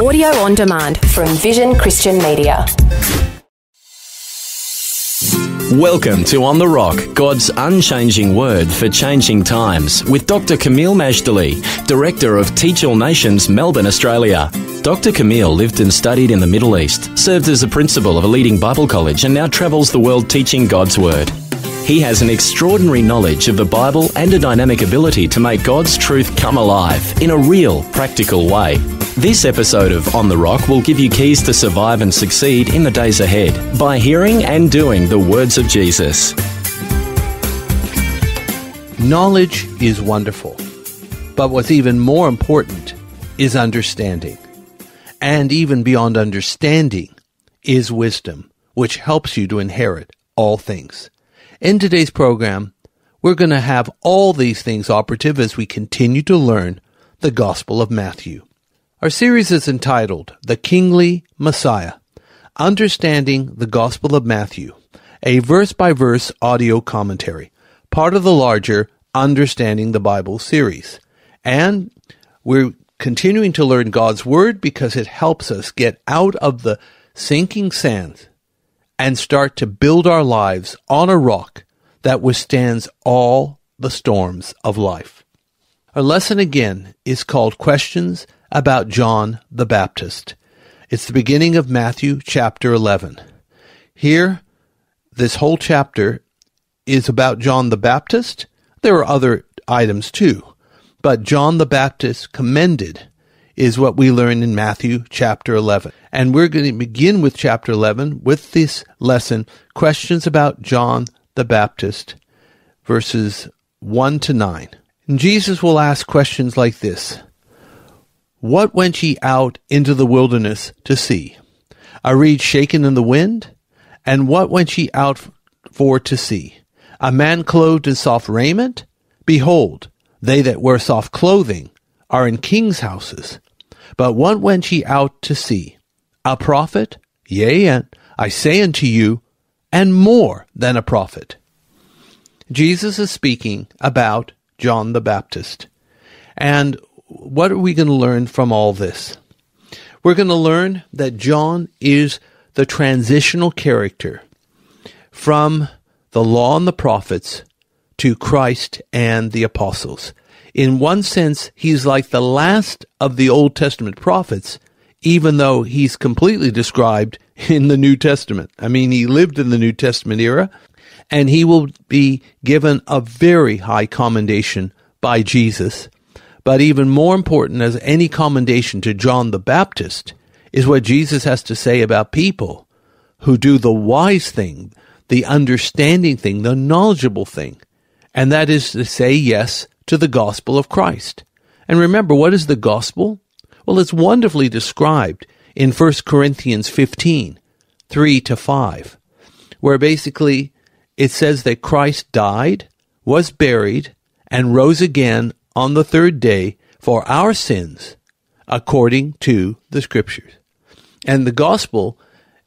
Audio on demand from Vision Christian Media. Welcome to On the Rock, God's unchanging word for changing times, with Dr. Kameel Majdali, Director of Teach All Nations, Melbourne, Australia. Dr. Kameel lived and studied in the Middle East, served as a principal of a leading Bible college, and now travels the world teaching God's Word. He has an extraordinary knowledge of the Bible and a dynamic ability to make God's truth come alive in a real, practical way. This episode of On the Rock will give you keys to survive and succeed in the days ahead by hearing and doing the words of Jesus. Knowledge is wonderful, but what's even more important is understanding. And even beyond understanding is wisdom, which helps you to inherit all things. In today's program, we're going to have all these things operative as we continue to learn the Gospel of Matthew. Our series is entitled The Kingly Messiah Understanding the Gospel of Matthew, a verse by verse audio commentary, part of the larger Understanding the Bible series. And we're continuing to learn God's Word because it helps us get out of the sinking sands and start to build our lives on a rock that withstands all the storms of life. Our lesson again is called Questions about John the Baptist. It's the beginning of Matthew chapter 11. Here, this whole chapter is about John the Baptist. There are other items too, but John the Baptist commended is what we learn in Matthew chapter 11. And we're going to begin with chapter 11 with this lesson, questions about John the Baptist, verses 1 to 9. And Jesus will ask questions like this what went ye out into the wilderness to see? A reed shaken in the wind? And what went ye out for to see? A man clothed in soft raiment? Behold, they that wear soft clothing are in kings' houses. But what went ye out to see? A prophet? Yea, and I say unto you, and more than a prophet. Jesus is speaking about John the Baptist. And what are we going to learn from all this? We're going to learn that John is the transitional character from the law and the prophets to Christ and the apostles. In one sense, he's like the last of the Old Testament prophets, even though he's completely described in the New Testament. I mean, he lived in the New Testament era, and he will be given a very high commendation by Jesus but even more important as any commendation to John the Baptist is what Jesus has to say about people who do the wise thing, the understanding thing, the knowledgeable thing. And that is to say yes to the gospel of Christ. And remember, what is the gospel? Well, it's wonderfully described in 1 Corinthians 15, 3 to 5, where basically it says that Christ died, was buried, and rose again on the third day for our sins according to the scriptures. And the gospel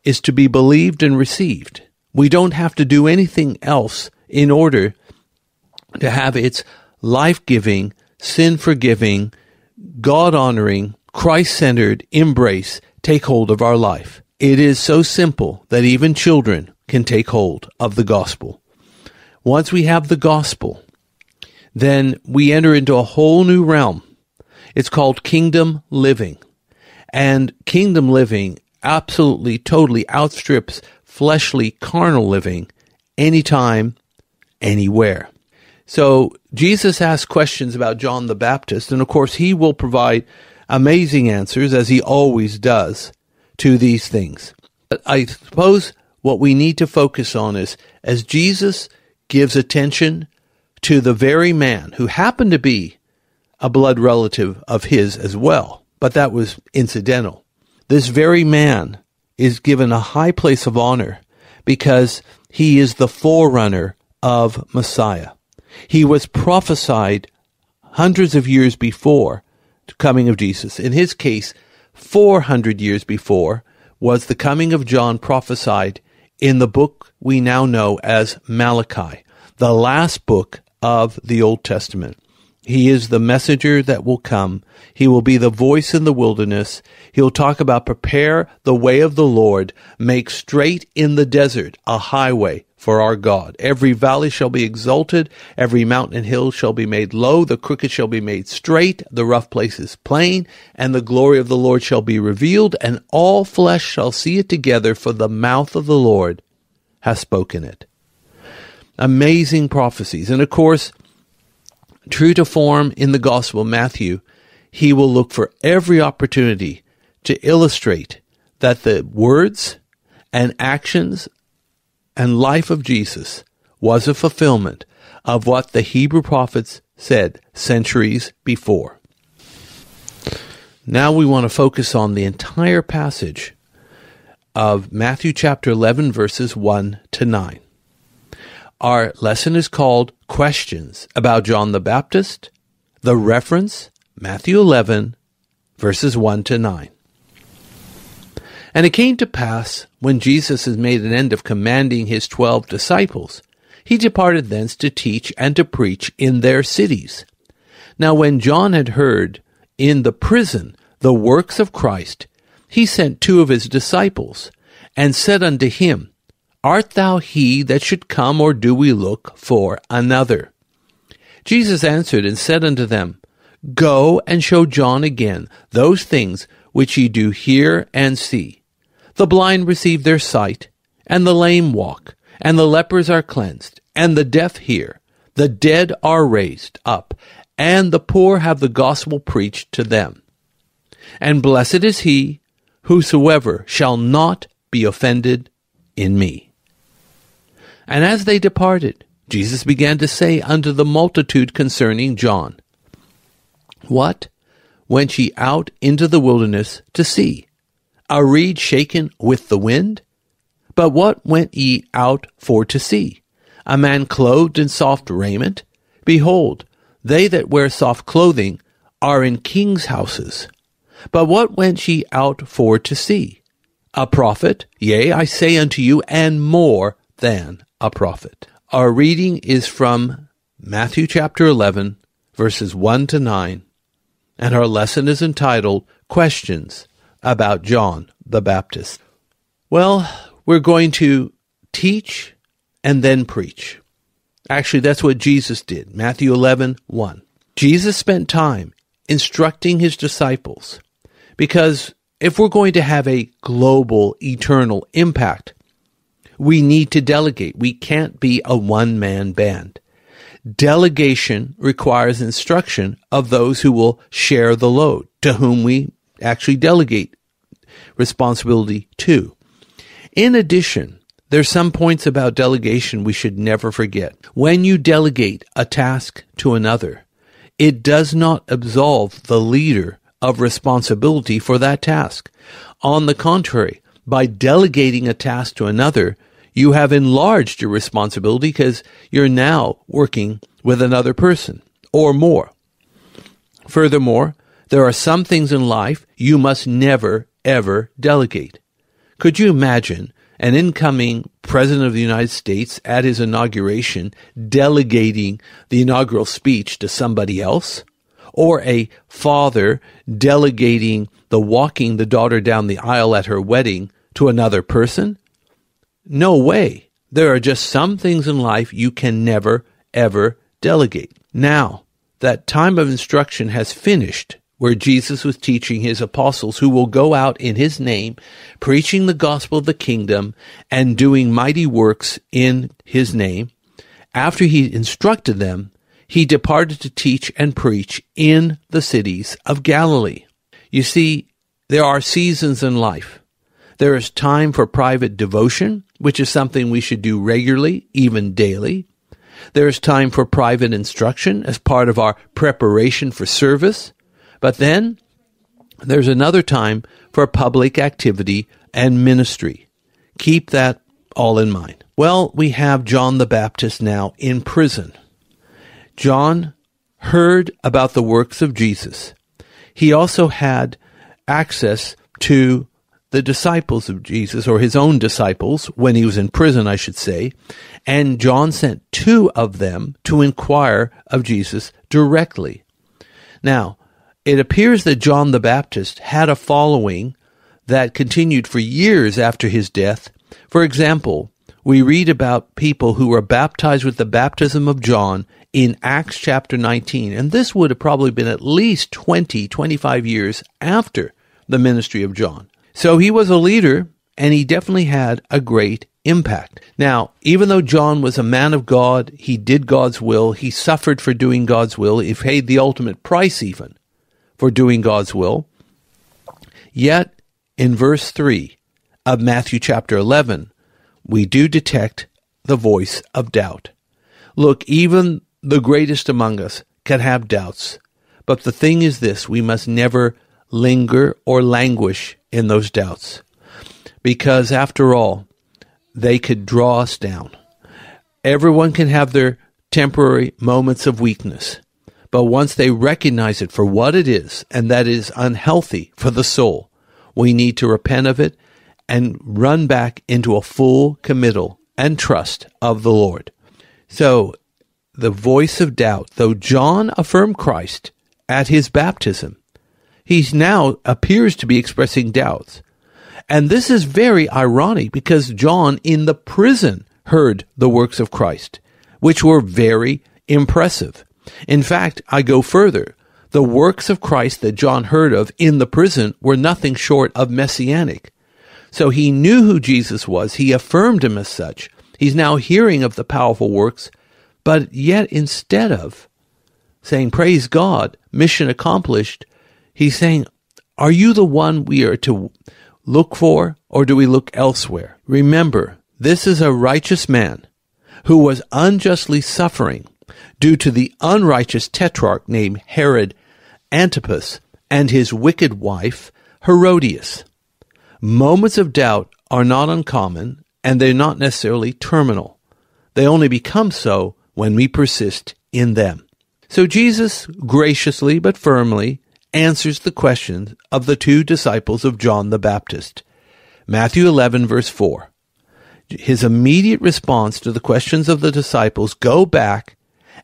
is to be believed and received. We don't have to do anything else in order to have its life giving, sin forgiving, God honoring, Christ centered embrace take hold of our life. It is so simple that even children can take hold of the gospel. Once we have the gospel, then we enter into a whole new realm. It's called kingdom living. And kingdom living absolutely, totally outstrips fleshly, carnal living anytime, anywhere. So Jesus asks questions about John the Baptist, and of course, he will provide amazing answers, as he always does, to these things. But I suppose what we need to focus on is as Jesus gives attention to the very man who happened to be a blood relative of his as well, but that was incidental. This very man is given a high place of honor because he is the forerunner of Messiah. He was prophesied hundreds of years before the coming of Jesus. In his case, 400 years before was the coming of John prophesied in the book we now know as Malachi, the last book of the Old Testament. He is the messenger that will come. He will be the voice in the wilderness. He'll talk about prepare the way of the Lord, make straight in the desert a highway for our God. Every valley shall be exalted, every mountain and hill shall be made low, the crooked shall be made straight, the rough places plain, and the glory of the Lord shall be revealed, and all flesh shall see it together, for the mouth of the Lord has spoken it. Amazing prophecies. And of course, True to form in the Gospel of Matthew, he will look for every opportunity to illustrate that the words and actions and life of Jesus was a fulfillment of what the Hebrew prophets said centuries before. Now we want to focus on the entire passage of Matthew chapter 11, verses 1 to 9. Our lesson is called Questions about John the Baptist. The reference, Matthew 11, verses 1 to 9. And it came to pass, when Jesus had made an end of commanding his twelve disciples, he departed thence to teach and to preach in their cities. Now when John had heard in the prison the works of Christ, he sent two of his disciples, and said unto him, Art thou he that should come, or do we look for another? Jesus answered and said unto them, Go and show John again those things which ye do hear and see. The blind receive their sight, and the lame walk, and the lepers are cleansed, and the deaf hear, the dead are raised up, and the poor have the gospel preached to them. And blessed is he whosoever shall not be offended in me. And as they departed, Jesus began to say unto the multitude concerning John, What went ye out into the wilderness to see? A reed shaken with the wind? But what went ye out for to see? A man clothed in soft raiment? Behold, they that wear soft clothing are in kings' houses. But what went ye out for to see? A prophet? Yea, I say unto you, and more than a prophet. Our reading is from Matthew chapter 11, verses 1 to 9, and our lesson is entitled Questions about John the Baptist. Well, we're going to teach and then preach. Actually, that's what Jesus did. Matthew 11, 1. Jesus spent time instructing his disciples because if we're going to have a global, eternal impact, we need to delegate. We can't be a one man band. Delegation requires instruction of those who will share the load, to whom we actually delegate responsibility to. In addition, there's some points about delegation we should never forget. When you delegate a task to another, it does not absolve the leader of responsibility for that task. On the contrary, by delegating a task to another, you have enlarged your responsibility because you're now working with another person or more. Furthermore, there are some things in life you must never, ever delegate. Could you imagine an incoming President of the United States at his inauguration delegating the inaugural speech to somebody else? Or a father delegating the walking the daughter down the aisle at her wedding to another person? No way. There are just some things in life you can never, ever delegate. Now, that time of instruction has finished where Jesus was teaching his apostles who will go out in his name, preaching the gospel of the kingdom and doing mighty works in his name. After he instructed them, he departed to teach and preach in the cities of Galilee. You see, there are seasons in life. There is time for private devotion, which is something we should do regularly, even daily. There is time for private instruction as part of our preparation for service. But then there's another time for public activity and ministry. Keep that all in mind. Well, we have John the Baptist now in prison. John heard about the works of Jesus. He also had access to the disciples of Jesus, or his own disciples, when he was in prison, I should say, and John sent two of them to inquire of Jesus directly. Now, it appears that John the Baptist had a following that continued for years after his death. For example, we read about people who were baptized with the baptism of John in Acts chapter 19, and this would have probably been at least 20, 25 years after the ministry of John. So he was a leader, and he definitely had a great impact. Now, even though John was a man of God, he did God's will, he suffered for doing God's will, he paid the ultimate price even for doing God's will. Yet, in verse 3 of Matthew chapter 11, we do detect the voice of doubt. Look, even the greatest among us can have doubts. But the thing is this we must never linger or languish in those doubts. Because after all, they could draw us down. Everyone can have their temporary moments of weakness. But once they recognize it for what it is, and that is unhealthy for the soul, we need to repent of it and run back into a full committal and trust of the Lord. So, the voice of doubt, though John affirmed Christ at his baptism, he now appears to be expressing doubts. And this is very ironic because John in the prison heard the works of Christ, which were very impressive. In fact, I go further. The works of Christ that John heard of in the prison were nothing short of messianic. So he knew who Jesus was. He affirmed him as such. He's now hearing of the powerful works, but yet instead of saying, Praise God, mission accomplished, he's saying, Are you the one we are to look for, or do we look elsewhere? Remember, this is a righteous man who was unjustly suffering due to the unrighteous tetrarch named Herod Antipas and his wicked wife Herodias. Moments of doubt are not uncommon and they're not necessarily terminal. They only become so when we persist in them. So Jesus graciously but firmly answers the questions of the two disciples of John the Baptist. Matthew 11 verse 4. His immediate response to the questions of the disciples, go back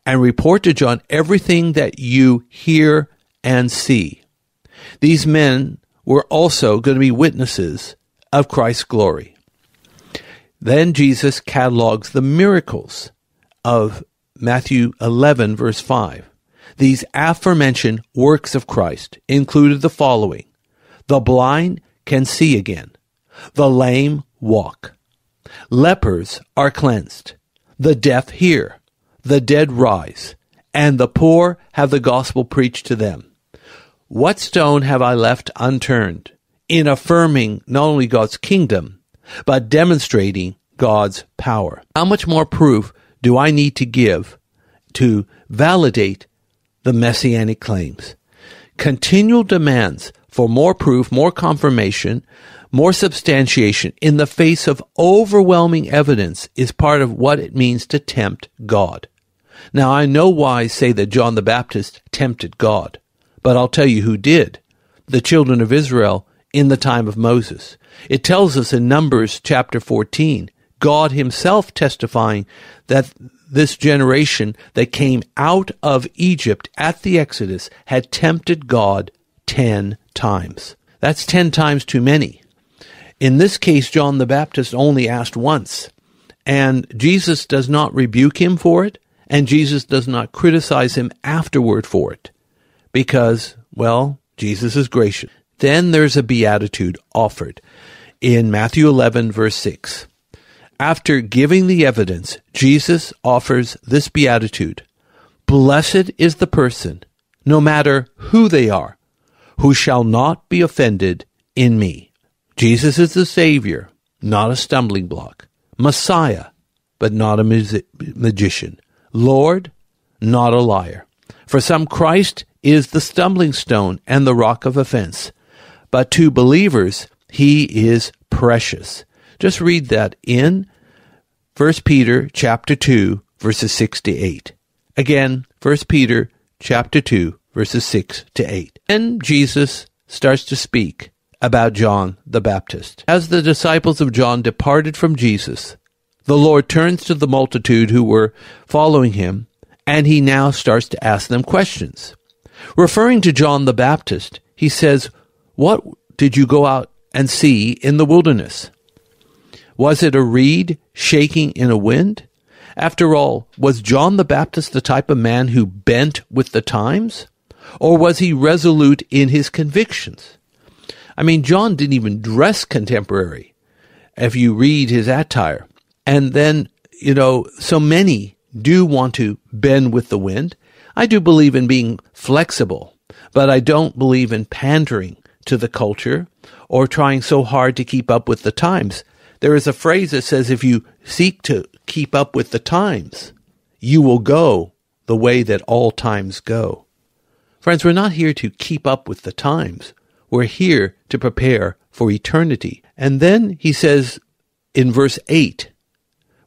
and report to John everything that you hear and see. These men were also going to be witnesses of Christ's glory. Then Jesus catalogs the miracles of Matthew 11, verse 5. These aforementioned works of Christ included the following. The blind can see again, the lame walk, lepers are cleansed, the deaf hear, the dead rise, and the poor have the gospel preached to them. What stone have I left unturned in affirming not only God's kingdom, but demonstrating God's power? How much more proof do I need to give to validate the messianic claims? Continual demands for more proof, more confirmation, more substantiation in the face of overwhelming evidence is part of what it means to tempt God. Now, I know why say that John the Baptist tempted God, but I'll tell you who did. The children of Israel in the time of Moses. It tells us in Numbers chapter 14, God himself testifying that this generation that came out of Egypt at the Exodus had tempted God 10 times. That's 10 times too many. In this case, John the Baptist only asked once, and Jesus does not rebuke him for it and Jesus does not criticize him afterward for it because, well, Jesus is gracious. Then there's a beatitude offered in Matthew 11, verse 6. After giving the evidence, Jesus offers this beatitude Blessed is the person, no matter who they are, who shall not be offended in me. Jesus is the Savior, not a stumbling block. Messiah, but not a magician. Lord, not a liar. For some, Christ is the stumbling stone and the rock of offense, but to believers, he is precious. Just read that in 1 Peter chapter 2 verses 6 to 8. Again, 1 Peter chapter 2 verses 6 to 8. Then Jesus starts to speak about John the Baptist. As the disciples of John departed from Jesus, the Lord turns to the multitude who were following him, and he now starts to ask them questions. Referring to John the Baptist, he says, What did you go out and see in the wilderness? Was it a reed shaking in a wind? After all, was John the Baptist the type of man who bent with the times? Or was he resolute in his convictions? I mean, John didn't even dress contemporary if you read his attire. And then, you know, so many do want to bend with the wind. I do believe in being flexible, but I don't believe in pandering to the culture or trying so hard to keep up with the times. There is a phrase that says if you seek to keep up with the times, you will go the way that all times go. Friends, we're not here to keep up with the times. We're here to prepare for eternity. And then he says in verse 8,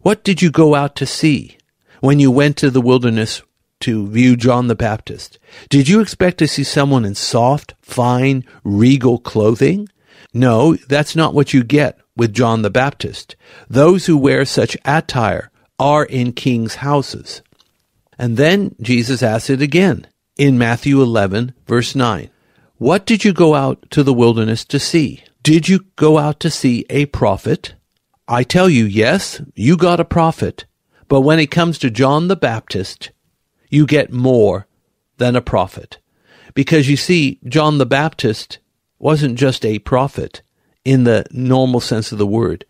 What did you go out to see when you went to the wilderness to view John the Baptist? Did you expect to see someone in soft, fine, regal clothing? No, that's not what you get with John the Baptist. Those who wear such attire are in kings' houses. And then Jesus asks it again in Matthew 11, verse 9. What did you go out to the wilderness to see? Did you go out to see a prophet? I tell you, yes, you got a prophet. But when it comes to John the Baptist, you get more than a prophet. Because you see, John the Baptist wasn't just a prophet in the normal sense of the word.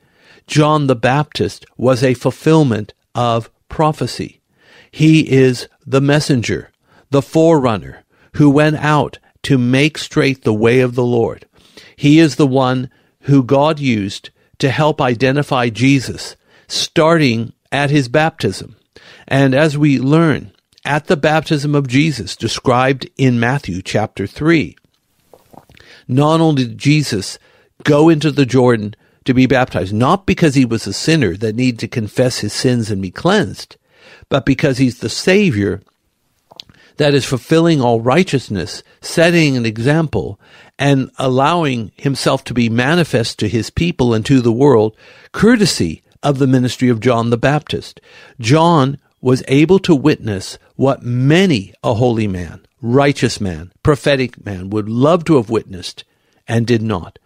John the Baptist was a fulfillment of prophecy. He is the messenger, the forerunner, who went out to make straight the way of the Lord. He is the one who God used to help identify Jesus, starting at his baptism. And as we learn, at the baptism of Jesus, described in Matthew chapter 3, not only did Jesus go into the Jordan to be baptized, not because he was a sinner that needed to confess his sins and be cleansed, but because he's the Savior that is fulfilling all righteousness, setting an example, and allowing himself to be manifest to his people and to the world, courtesy of the ministry of John the Baptist. John was able to witness what many a holy man, righteous man, prophetic man would love to have witnessed and did not.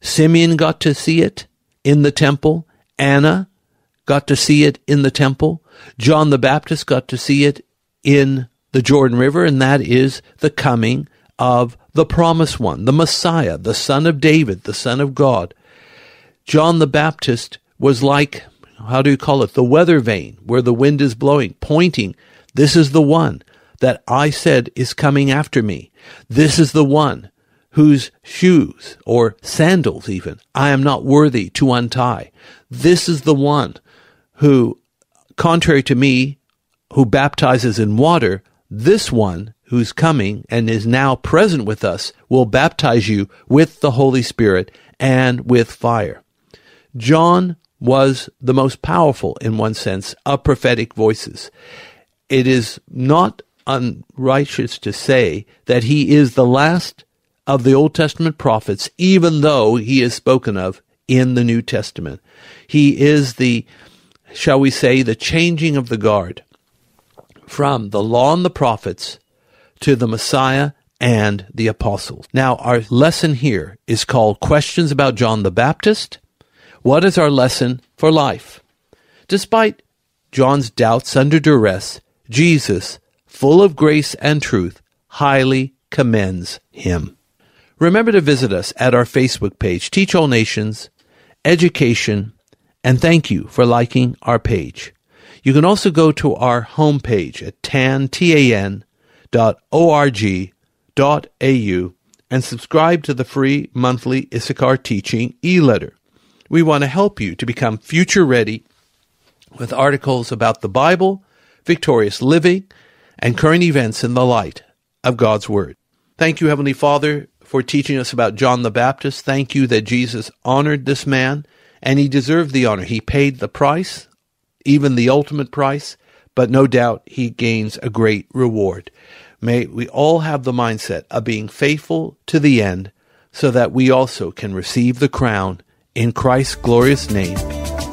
Simeon got to see it in the temple. Anna got to see it in the temple. John the Baptist got to see it in the Jordan River, and that is the coming of the promised one, the Messiah, the son of David, the son of God. John the Baptist was like, how do you call it, the weather vane where the wind is blowing, pointing, this is the one that I said is coming after me. This is the one whose shoes or sandals even I am not worthy to untie. This is the one who, contrary to me, who baptizes in water, this one who's coming and is now present with us will baptize you with the Holy Spirit and with fire. John was the most powerful, in one sense, of prophetic voices. It is not unrighteous to say that he is the last of the Old Testament prophets, even though he is spoken of in the New Testament. He is the, shall we say, the changing of the guard from the law and the prophets to the Messiah and the apostles. Now, our lesson here is called Questions About John the Baptist. What is our lesson for life? Despite John's doubts under duress, Jesus, full of grace and truth, highly commends him. Remember to visit us at our Facebook page, Teach All Nations, Education, and thank you for liking our page. You can also go to our homepage at tan, and subscribe to the free monthly Issachar Teaching e-letter. We want to help you to become future ready with articles about the Bible, victorious living, and current events in the light of God's Word. Thank you, Heavenly Father, for teaching us about John the Baptist. Thank you that Jesus honored this man, and he deserved the honor. He paid the price, even the ultimate price, but no doubt he gains a great reward. May we all have the mindset of being faithful to the end so that we also can receive the crown in Christ's glorious name.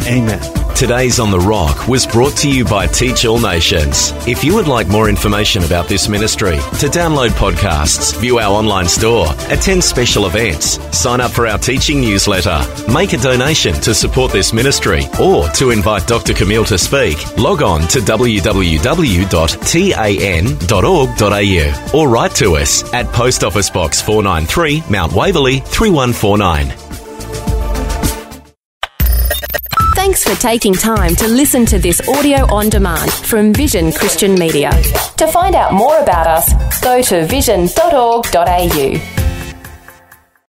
Amen. Today's On the Rock was brought to you by Teach All Nations. If you would like more information about this ministry, to download podcasts, view our online store, attend special events, sign up for our teaching newsletter, make a donation to support this ministry, or to invite Dr. Kameel to speak, log on to www.tan.org.au or write to us at Post Office Box 493, Mount Waverley 3149. Thanks for taking time to listen to this audio on demand from Vision Christian Media. To find out more about us, go to vision.org.au.